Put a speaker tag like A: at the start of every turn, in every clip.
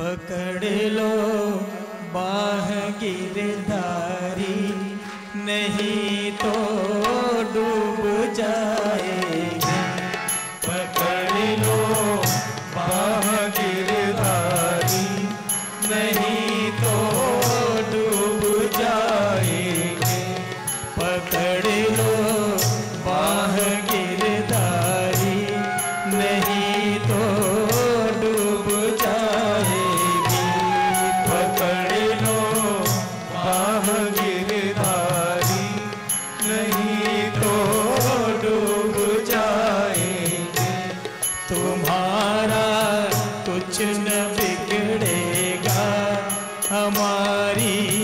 A: पकड़ लो बाह गिरधारी। नहीं तो डूब जाएगी। पकड़ लो। कुछ न बिगड़ेगा। हमारी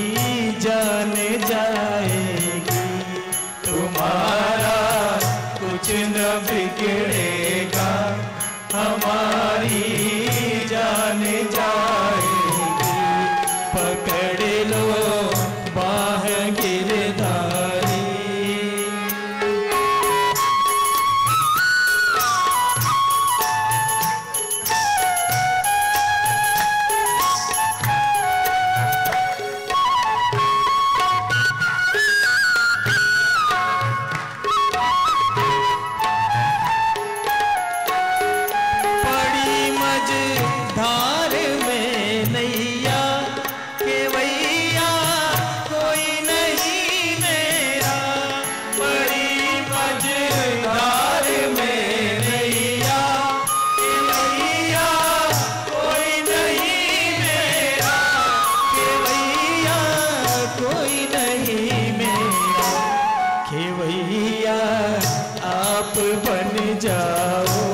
A: आप बन जाओ।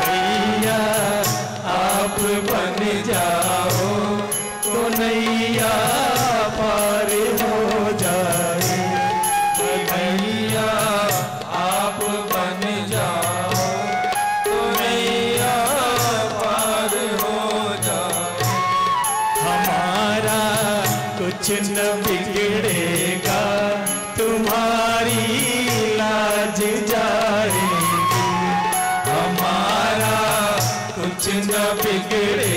A: भैया, आप बन जाओ। तो नैया पार हो जाए। भैया, आप बन जाओ। तो नैया पार हो जाए। हमारा कुछ न बिगड़े। ले जाएगी हमारा कुछ न बिगड़े।